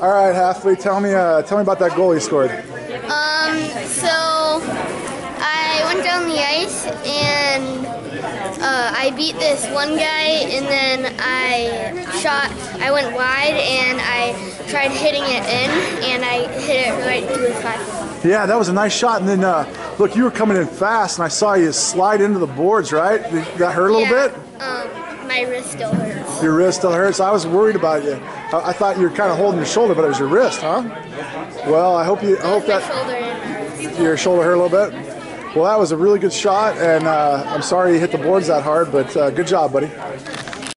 All right, Hafele, tell me, uh, tell me about that goal you scored. Um, so I went down the ice and uh, I beat this one guy, and then I shot. I went wide and I tried hitting it in, and I hit it right through the five. Yeah, that was a nice shot. And then, uh, look, you were coming in fast, and I saw you slide into the boards. Right? Did that hurt a little yeah, bit? Um, my wrist still hurts. Your wrist still hurts. I was worried about you. I, I thought you were kind of holding your shoulder, but it was your wrist, huh? Well, I hope you. I hope that shoulder your shoulder hurt a little bit. Well, that was a really good shot, and uh, I'm sorry you hit the boards that hard, but uh, good job, buddy.